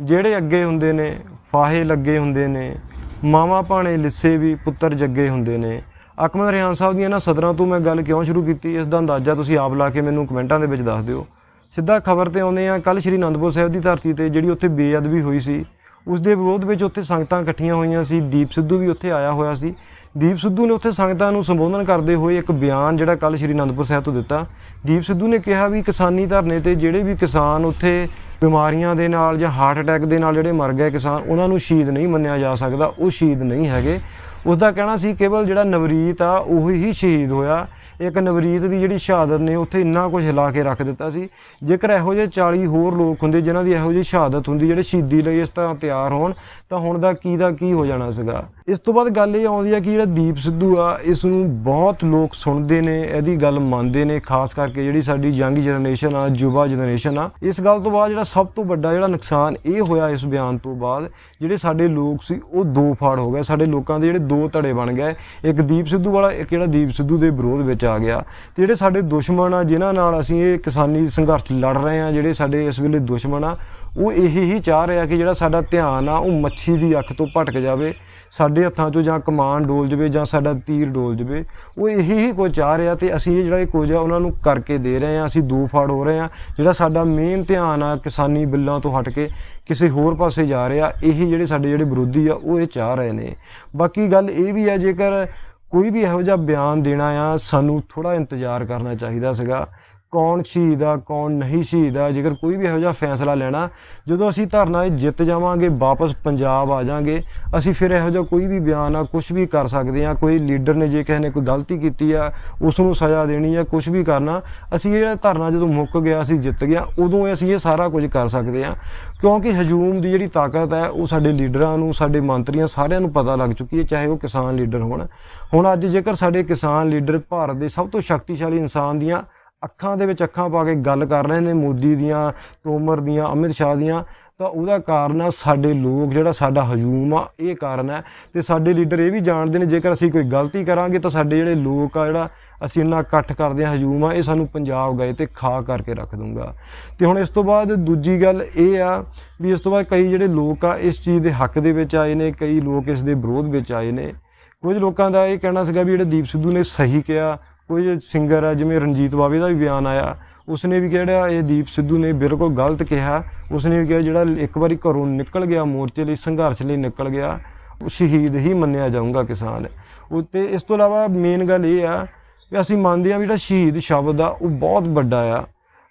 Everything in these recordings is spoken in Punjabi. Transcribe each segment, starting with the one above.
ਜਿਹੜੇ ਅੱਗੇ ਹੁੰਦੇ ਨੇ, ਫਾਹੇ ਲੱਗੇ ਹੁੰਦੇ ਨੇ, ਮਾਵਾ ਭਾਣੇ ਲਿੱਸੇ ਵੀ ਪੁੱਤਰ ਜੱਗੇ ਹੁੰਦੇ ਨੇ। ਅਕਮਲ ਰਿਹਾਨ ਸਾਹਿਬ ਦੀਆਂ ਇਹਨਾਂ ਸਦਰਾਂ ਤੋਂ ਮੈਂ ਗੱਲ ਕਿਉਂ ਸ਼ੁਰੂ ਕੀਤੀ, ਇਸ ਦਾ ਅੰਦਾਜ਼ਾ ਤੁਸੀਂ ਆਪ ਲਾ ਕੇ ਮੈਨੂੰ ਕਮੈਂਟਾਂ ਦੇ ਵਿੱਚ ਦੱਸ ਦਿਓ। ਸਿੱਧਾ ਖਬਰ ਤੇ ਆਉਂਦੇ ਆ ਕੱਲ ਸ਼੍ਰੀ ਅਨੰਦਪੁਰ ਸਾਹਿਬ ਦੀ ਧਰਤੀ ਤੇ, ਜਿਹੜੀ ਉੱਥੇ ਬੇਅਦਬੀ ਹੋਈ ਸੀ ਉਸ ਦੇ ਵਿਰੋਧ ਵਿੱਚ ਉੱਥੇ ਸੰਗਤਾਂ ਇਕੱਠੀਆਂ ਹੋਈਆਂ ਸੀ। ਦੀਪ ਸਿੱਧੂ ਵੀ ਉੱਥੇ ਆਇਆ ਹੋਇਆ ਸੀ। ਦੀਪ ਸਿੱਧੂ ਨੇ ਉੱਥੇ ਸੰਗਤਾਂ ਨੂੰ ਸੰਬੋਧਨ ਕਰਦੇ ਹੋਏ ਇੱਕ ਬਿਆਨ ਜਿਹੜਾ ਕੱਲ ਸ਼੍ਰੀ ਅਨੰਦਪੁਰ ਸਾਹਿਬ ਤੋਂ ਦਿੱਤਾ। ਦੀਪ ਸਿੱਧੂ ਨੇ ਕਿਹਾ ਵੀ ਕਿਸਾਨੀ ਧਰਨੇ ਤੇ ਜਿਹੜੇ ਵੀ ਕਿਸਾਨ ਉੱਥੇ ਬਿਮਾਰੀਆਂ ਦੇ ਨਾਲ ਜਾਂ ਹਾਰਟ ਅਟੈਕ ਦੇ ਨਾਲ ਜਿਹੜੇ ਮਰ ਗਏ ਕਿਸਾਨ, ਉਹਨਾਂ ਨੂੰ ਸ਼ਹੀਦ ਨਹੀਂ ਮੰਨਿਆ ਜਾ ਸਕਦਾ। ਉਹ ਸ਼ਹੀਦ ਨਹੀਂ ਹੈਗੇ। ਉਸ ਦਾ ਕਹਿਣਾ ਸੀ ਕੇਵਲ ਜਿਹੜਾ ਨਵਰੀਤ ਆ, ਉਹੀ ਹੀ ਸ਼ਹੀਦ ਹੋਇਆ। ਇੱਕ ਨਵਰੀਤ ਦੀ ਜਿਹੜੀ ਸ਼ਹਾਦਤ ਨੇ, ਉੱਥੇ ਇੰਨਾ ਕੁਝ ਹਿਲਾ ਕੇ ਰੱਖ ਦਿੱਤਾ ਸੀ। ਜੇਕਰ ਇਹੋ ਜਿਹੇ 40 ਹੋਰ ਲੋਕ ਹੁੰਦੇ ਜਿਨ੍ਹਾਂ ਦੀ ਇਹੋ ਜਿਹੀ ਸ਼ਹਾਦਤ ਹੁੰਦੀ, ਜਿਹੜੇ ਸ਼ਹੀਦੀ ਲਈ ਇਸ ਤਰ੍ਹਾਂ ਤਿਆਰ ਹੋਣ, ਤਾਂ ਹੁਣ ਦਾ ਕੀ ਦਾ ਕੀ ਹੋ ਜਾਣਾ ਸੀਗਾ। ਇਸ ਤੋਂ ਬਾਅਦ ਗੱਲ ਇਹ ਆਉਂਦੀ ਹੈ ਕਿ ਜਿਹੜਾ ਦੀਪ ਸਿੱਧੂ ਆ, ਇਸ ਨੂੰ ਬਹੁਤ ਲੋਕ ਸੁਣਦੇ ਨੇ, ਇਹਦੀ ਗੱਲ ਮੰਨਦੇ ਨੇ, ਖਾਸ ਕਰਕੇ ਜਿਹੜੀ ਸਾਡੀ ਯੰਗ ਜਨਰੇਸ਼ਨ ਆ, ਯੁਵਾ ਜਨਰੇਸ਼ਨ ਆ। ਇਸ ਗੱਲ ਤੋਂ ਬਾਅਦ ਜਿਹੜਾ ਸਭ ਤੋਂ ਵੱਡਾ ਜਿਹੜਾ ਨੁਕਸਾਨ ਇਹ ਹੋਇਆ ਇਸ ਬਿਆਨ ਤੋਂ ਬਾਅਦ, ਜਿਹੜੇ ਸਾਡੇ ਲੋਕ ਸੀ, ਉਹ ਦੋ ਫਾੜ ਹੋ ਗਏ। ਸਾਡੇ ਲੋਕਾਂ ਦੇ ਜਿਹੜੇ ਦੋ ਦੋ ਧੜੇ ਬਣ ਗਏ। ਇੱਕ ਦੀਪ ਸਿੱਧੂ ਵਾਲਾ, ਇੱਕ ਜਿਹੜਾ ਦੀਪ ਸਿੱਧੂ ਦੇ ਵਿਰੋਧ ਵਿੱਚ ਆ ਗਿਆ। ਤੇ ਜਿਹੜੇ ਸਾਡੇ ਦੁਸ਼ਮਣ ਆ, ਜਿਨ੍ਹਾਂ ਨਾਲ ਅਸੀਂ ਇਹ ਕਿਸਾਨੀ ਸੰਘਰਸ਼ ਲੜ ਰਹੇ ਆ, ਜਿਹੜੇ ਸਾਡੇ ਇਸ ਵੇਲੇ ਦੁਸ਼ਮਣ ਆ, ਉਹ ਇਹ ਹੀ ਚਾਹ ਰਿਹਾ ਕਿ ਜਿਹੜਾ ਸਾਡਾ ਧਿਆਨ ਆ, ਉਹ ਮੱਛੀ ਦੀ ਅੱਖ ਤੋਂ ਭਟਕ ਜਾਵੇ। ਸਾਡੇ ਹੱਥਾਂ 'ਚੋਂ ਜਾਂ ਕਮਾਨ ਡੋਲ ਜਵੇ ਜਾਂ ਸਾਡਾ ਤੀਰ ਡੋਲ ਜਵੇ, ਉਹ ਇਹੀ ਹੀ ਕੁਝ ਚਾਹ ਰਿਹਾ ਤੇ ਅਸੀਂ ਇਹ ਜਿਹੜਾ ਇਹ ਕੁਝ ਆ, ਉਹਨਾਂ ਨੂੰ ਕਰਕੇ ਦੇ ਰਹੇ ਆ, ਅਸੀਂ ਦੋ ਫਾੜ ਹੋ ਰਹੇ ਆ। ਜਿਹੜਾ ਸਾਡਾ ਮੇਨ ਧਿਆਨ ਆ, ਕਿਸਾਨੀ ਬਿੱਲਾਂ ਤੋਂ ਹਟ ਕੇ ਕਿਸੇ ਹੋਰ ਪਾਸੇ ਜਾ ਰਿਹਾ, ਇਹੀ ਜਿਹੜੇ ਸਾਡੇ ਜਿਹੜੇ ਵਿਰੋਧੀ ਆ, ਉਹ ਇਹ ਚਾਹ ਰਹੇ ਨੇ। ਬਾਕੀ ਗੱਲ ਇਹ ਵੀ ਹੈ ਜੇਕਰ ਕੋਈ ਵੀ ਇਹੋ ਜਿਹਾ ਬਿਆਨ ਦੇਣਾ ਆ, ਸਾਨੂੰ ਥੋੜਾ ਇੰਤਜ਼ਾਰ ਕਰਨਾ ਚਾਹੀਦਾ ਸੀਗਾ। ਕੌਣ ਸ਼ਹੀਦ ਆ, ਕੌਣ ਨਹੀਂ ਸ਼ਹੀਦ ਆ, ਜੇਕਰ ਕੋਈ ਵੀ ਇਹੋ ਜਿਹਾ ਫੈਸਲਾ ਲੈਣਾ, ਜਦੋਂ ਅਸੀਂ ਧਰਨਾ ਇਹ ਜਿੱਤ ਜਾਵਾਂਗੇ, ਵਾਪਸ ਪੰਜਾਬ ਆ ਜਾਾਂਗੇ, ਅਸੀਂ ਫਿਰ ਇਹੋ ਜਿਹਾ ਕੋਈ ਵੀ ਬਿਆਨ ਆ ਕੁਝ ਵੀ ਕਰ ਸਕਦੇ ਆ, ਕੋਈ ਲੀਡਰ ਨੇ ਜੇ ਕਿਸੇ ਨੇ ਕੋਈ ਗਲਤੀ ਕੀਤੀ ਆ ਉਸ ਨੂੰ ਸਜ਼ਾ ਦੇਣੀ ਆ ਕੁਝ ਵੀ ਕਰਨਾ, ਅਸੀਂ ਇਹ ਧਰਨਾ ਜਦੋਂ ਮੁੱਕ ਗਿਆ, ਅਸੀਂ ਜਿੱਤ ਗਿਆ, ਉਦੋਂ ਅਸੀਂ ਇਹ ਸਾਰਾ ਕੁਝ ਕਰ ਸਕਦੇ ਆ। ਕਿਉਂਕਿ ਹਜੂਮ ਦੀ ਜਿਹੜੀ ਤਾਕਤ ਹੈ ਉਹ ਸਾਡੇ ਲੀਡਰਾਂ ਨੂੰ, ਸਾਡੇ ਮੰਤਰੀਆਂ ਸਾਰਿਆਂ ਨੂੰ ਪਤਾ ਲੱਗ ਚੁੱਕੀ ਹੈ, ਚਾਹੇ ਉਹ ਕਿਸਾਨ ਲੀਡਰ ਹੋਣ। ਹੁਣ ਅੱਜ ਜੇਕਰ ਸਾਡੇ ਕਿਸਾਨ ਲੀਡਰ ਭਾਰਤ ਦੇ ਸਭ ਤੋਂ ਸ਼ਕਤੀਸ਼ਾਲੀ ਇਨਸਾਨ ਦੀਆਂ ਅੱਖਾਂ ਦੇ ਵਿੱਚ ਅੱਖਾਂ ਪਾ ਕੇ ਗੱਲ ਕਰ ਰਹੇ ਨੇ ਮੋਦੀ ਦੀਆਂ, ਤੋਮਰ ਦੀਆਂ, ਅਮਿਤ ਸ਼ਾਹ ਦੀਆਂ, ਤਾਂ ਉਹਦਾ ਕਾਰਨ ਆ ਸਾਡੇ ਲੋਕ, ਜਿਹੜਾ ਸਾਡਾ ਹਜੂਮ ਆ, ਇਹ ਕਾਰਨ ਹੈ। ਤੇ ਸਾਡੇ ਲੀਡਰ ਇਹ ਵੀ ਜਾਣਦੇ ਨੇ, ਜੇਕਰ ਅਸੀਂ ਕੋਈ ਗਲਤੀ ਕਰਾਂਗੇ ਤਾਂ ਸਾਡੇ ਜਿਹੜੇ ਲੋਕ ਆ, ਜਿਹੜਾ ਅਸੀਂ ਇੰਨਾ ਇਕੱਠ ਕਰਦੇ ਆ ਹਜੂਮ ਆ, ਇਹ ਸਾਨੂੰ ਪੰਜਾਬ ਗਏ ਤੇ ਖਾ ਕਰਕੇ ਰੱਖ ਦੂੰਗਾ ਤੇ ਹੁਣ ਇਸ ਤੋਂ ਬਾਅਦ ਦੂਜੀ ਗੱਲ ਇਹ ਆ ਵੀ ਇਸ ਤੋਂ ਬਾਅਦ ਕਈ ਜਿਹੜੇ ਲੋਕ ਆ, ਇਸ ਚੀਜ਼ ਦੇ ਹੱਕ ਦੇ ਵਿੱਚ ਆਏ ਨੇ, ਕਈ ਲੋਕ ਇਸ ਦੇ ਵਿਰੋਧ ਵਿੱਚ ਆਏ ਨੇ। ਕੁਝ ਲੋਕਾਂ ਦਾ ਇਹ ਕਹਿਣਾ ਸੀਗਾ ਵੀ ਜਿਹੜਾ ਦੀਪ ਸਿੱਧੂ ਨੇ ਸਹੀ ਕਿਹਾ ਕੁਝ ਸਿੰਗਰ ਆ, ਜਿਵੇਂ ਰਣਜੀਤ ਬਾਵੇ ਦਾ ਵੀ ਬਿਆਨ ਆਇਆ। ਉਸਨੇ ਵੀ ਕਿਹੜਾ ਇਹ ਦੀਪ ਸਿੱਧੂ ਨੇ ਬਿਲਕੁਲ ਗਲਤ ਕਿਹਾ। ਉਸਨੇ ਵੀ ਕਿਹਾ ਜਿਹੜਾ ਇੱਕ ਵਾਰੀ ਘਰੋਂ ਨਿਕਲ ਗਿਆ ਮੋਰਚੇ ਲਈ, ਸੰਘਰਸ਼ ਲਈ ਨਿਕਲ ਗਿਆ, ਉਹ ਸ਼ਹੀਦ ਹੀ ਮੰਨਿਆ ਜਾਊਗਾ ਕਿਸਾਨ। ਉੱਤੇ ਇਸ ਤੋਂ ਇਲਾਵਾ ਮੇਨ ਗੱਲ ਇਹ ਆ ਵੀ ਅਸੀਂ ਮੰਨਦੇ ਆ ਵੀ ਜਿਹੜਾ ਸ਼ਹੀਦ ਸ਼ਬਦ ਆ, ਉਹ ਬਹੁਤ ਵੱਡਾ ਆ।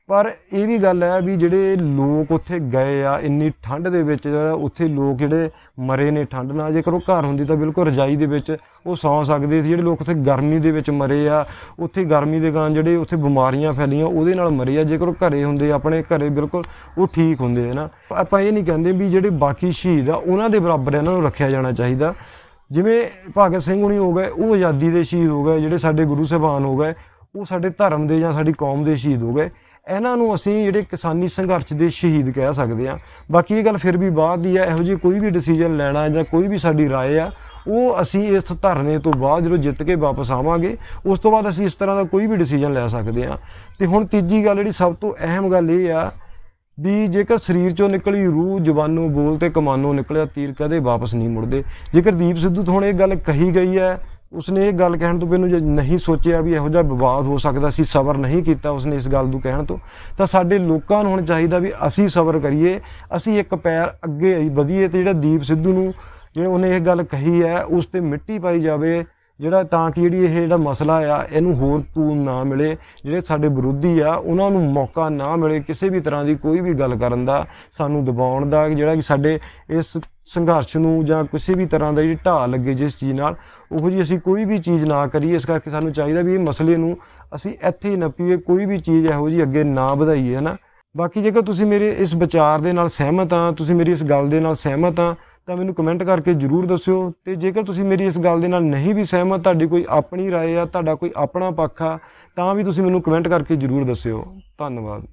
ਪਰ ਇਹ ਵੀ ਗੱਲ ਹੈ ਵੀ ਜਿਹੜੇ ਲੋਕ ਉੱਥੇ ਗਏ ਆ, ਇੰਨੀ ਠੰਡ ਦੇ ਵਿੱਚ ਉੱਥੇ ਲੋਕ ਜਿਹੜੇ ਮਰੇ ਨੇ ਠੰਡ ਨਾਲ, ਜੇਕਰ ਉਹ ਘਰ ਹੁੰਦੀ ਤਾਂ ਬਿਲਕੁਲ ਰਜਾਈ ਦੇ ਵਿੱਚ ਉਹ ਸੌਂ ਸਕਦੇ ਸੀ। ਜਿਹੜੇ ਲੋਕ ਉੱਥੇ ਗਰਮੀ ਦੇ ਵਿੱਚ ਮਰੇ ਆ, ਉੱਥੇ ਗਰਮੀ ਦੇ ਕਾਰਨ ਜਿਹੜੇ ਉੱਥੇ ਬਿਮਾਰੀਆਂ ਫੈਲੀਆਂ, ਉਹਦੇ ਨਾਲ ਮਰੇ ਆ। ਜੇਕਰ ਉਹ ਘਰੇ ਹੁੰਦੇ, ਆਪਣੇ ਘਰੇ ਬਿਲਕੁਲ ਉਹ ਠੀਕ ਹੁੰਦੇ ਹੈ ਨਾ। ਆਪਾਂ ਇਹ ਨਹੀਂ ਕਹਿੰਦੇ ਵੀ ਜਿਹੜੇ ਬਾਕੀ ਸ਼ਹੀਦ ਆ, ਉਹਨਾਂ ਦੇ ਬਰਾਬਰ ਇਹਨਾਂ ਨੂੰ ਰੱਖਿਆ ਜਾਣਾ ਚਾਹੀਦਾ। ਜਿਵੇਂ ਭਗਤ ਸਿੰਘ ਹੁਣੀ ਹੋ ਗਏ, ਉਹ ਆਜ਼ਾਦੀ ਦੇ ਸ਼ਹੀਦ ਹੋ ਗਏ। ਜਿਹੜੇ ਸਾਡੇ ਗੁਰੂ ਸਾਹਿਬਾਨ ਹੋ ਗਏ, ਉਹ ਸਾਡੇ ਧਰਮ ਦੇ ਜਾਂ ਸਾਡੀ ਕੌਮ ਦੇ ਸ਼ਹੀਦ ਹੋ ਗਏ। ਇਹਨਾਂ ਨੂੰ ਅਸੀਂ ਜਿਹੜੇ ਕਿਸਾਨੀ ਸੰਘਰਸ਼ ਦੇ ਸ਼ਹੀਦ ਕਹਿ ਸਕਦੇ ਆ ਬਾਕੀ ਇਹ ਗੱਲ ਫਿਰ ਵੀ ਬਾਅਦ ਦੀ ਆ ਇਹੋ ਜਿਹੀ ਕੋਈ ਵੀ ਡਿਸੀਜਨ ਲੈਣਾ ਜਾਂ ਕੋਈ ਵੀ ਸਾਡੀ رائے ਆ ਉਹ ਅਸੀਂ ਇਸ ਧਰਨੇ ਤੋਂ ਬਾਅਦ ਜਦੋਂ ਜਿੱਤ ਕੇ ਵਾਪਸ ਆਵਾਂਗੇ ਉਸ ਤੋਂ ਬਾਅਦ ਅਸੀਂ ਇਸ ਤਰ੍ਹਾਂ ਦਾ ਕੋਈ ਵੀ ਡਿਸੀਜਨ ਲੈ ਸਕਦੇ ਆ ਤੇ ਹੁਣ ਤੀਜੀ ਗੱਲ ਜਿਹੜੀ ਸਭ ਤੋਂ ਅਹਿਮ ਗੱਲ ਇਹ ਆ ਵੀ ਜੇਕਰ ਸਰੀਰ ਚੋਂ ਨਿਕਲੀ ਰੂਹ ਜ਼ਬਾਨੋਂ ਬੋਲ ਤੇ ਕਮਾਨੋਂ ਨਿਕਲਿਆ ਤੀਰ ਕਦੇ ਵਾਪਸ ਨਹੀਂ ਮੁੜਦੇ ਜੇਕਰ ਦੀਪ ਸਿੱਧੂ ਤੋਂ ਹੁਣ ਇਹ ਗੱਲ ਕਹੀ ਗਈ ਹੈ ਉਸਨੇ ਇਹ ਗੱਲ ਕਹਿਣ ਤੋਂ ਪਹਿਲਾਂ ਜੇ ਨਹੀਂ ਸੋਚਿਆ ਵੀ ਇਹੋ ਜਿਹਾ ਵਿਵਾਦ ਹੋ ਸਕਦਾ ਸੀ, ਸਬਰ ਨਹੀਂ ਕੀਤਾ ਉਸਨੇ ਇਸ ਗੱਲ ਨੂੰ ਕਹਿਣ ਤੋਂ, ਤਾਂ ਸਾਡੇ ਲੋਕਾਂ ਨੂੰ ਹੁਣ ਚਾਹੀਦਾ ਵੀ ਅਸੀਂ ਸਬਰ ਕਰੀਏ, ਅਸੀਂ ਇੱਕ ਪੈਰ ਅੱਗੇ ਵਧੀਏ ਤੇ ਜਿਹੜਾ ਦੀਪ ਸਿੱਧੂ ਨੂੰ, ਜਿਹੜੇ ਉਹਨੇ ਇਹ ਗੱਲ ਕਹੀ ਹੈ, ਉਸ ਤੇ ਮਿੱਟੀ ਪਾਈ ਜਾਵੇ ਜਿਹੜਾ ਤਾਂ ਕਿ ਜਿਹੜੀ ਇਹ ਜਿਹੜਾ ਮਸਲਾ ਆ, ਇਹਨੂੰ ਹੋਰ ਤੂਲ ਨਾ ਮਿਲੇ, ਜਿਹੜੇ ਸਾਡੇ ਵਿਰੋਧੀ ਆ, ਉਹਨਾਂ ਨੂੰ ਮੌਕਾ ਨਾ ਮਿਲੇ ਕਿਸੇ ਵੀ ਤਰ੍ਹਾਂ ਦੀ ਕੋਈ ਵੀ ਗੱਲ ਕਰਨ ਦਾ, ਸਾਨੂੰ ਦਬਾਉਣ ਦਾ, ਜਿਹੜਾ ਕਿ ਸਾਡੇ ਇਸ ਸੰਘਰਸ਼ ਨੂੰ ਜਾਂ ਕਿਸੇ ਵੀ ਤਰ੍ਹਾਂ ਦਾ ਜਿਹੜੀ ਢਾਹ ਲੱਗੇ ਜਿਸ ਚੀਜ਼ ਨਾਲ, ਉਹੋ ਜੀ ਅਸੀਂ ਕੋਈ ਵੀ ਚੀਜ਼ ਨਾ ਕਰੀਏ, ਇਸ ਕਰਕੇ ਸਾਨੂੰ ਚਾਹੀਦਾ ਵੀ ਇਹ ਮਸਲੇ ਨੂੰ ਅਸੀਂ ਇੱਥੇ ਹੀ ਨੱਪੀਏ, ਕੋਈ ਵੀ ਚੀਜ਼ ਇਹੋ ਜੀ ਅੱਗੇ ਨਾ ਵਧਾਈਏ, ਹਨਾ? ਬਾਕੀ ਜੇਕਰ ਤੁਸੀਂ ਮੇਰੇ ਇਸ ਵਿਚਾਰ ਦੇ ਨਾਲ ਸਹਿਮਤ ਆ, ਤੁਸੀਂ ਮੇਰੀ ਇਸ ਗੱਲ ਦੇ ਨਾਲ ਸਹਿਮਤ ਆ ਤਾਂ ਮੈਨੂੰ ਕਮੈਂਟ ਕਰਕੇ ਜਰੂਰ ਦੱਸਿਓ ਤੇ ਜੇਕਰ ਤੁਸੀਂ ਮੇਰੀ ਇਸ ਗੱਲ ਦੇ ਨਾਲ ਨਹੀਂ ਵੀ ਸਹਿਮਤ ਤੁਹਾਡੀ ਕੋਈ ਆਪਣੀ رائے ਆ ਤੁਹਾਡਾ ਕੋਈ ਆਪਣਾ ਪੱਖ ਆ ਤਾਂ ਵੀ ਤੁਸੀਂ ਮੈਨੂੰ ਕਮੈਂਟ ਕਰਕੇ ਜਰੂਰ ਦੱਸਿਓ ਧੰਨਵਾਦ